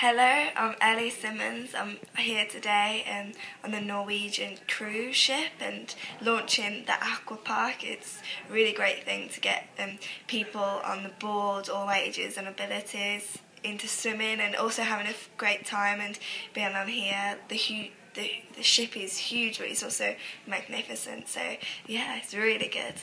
Hello, I'm Ellie Simmonds. I'm here today and on the Norwegian cruise ship and launching the Aqua Park. It's a really great thing to get um, people on the board, all ages and abilities, into swimming and also having a great time and being on here. The, the, the ship is huge, but it's also magnificent. So yeah, it's really good.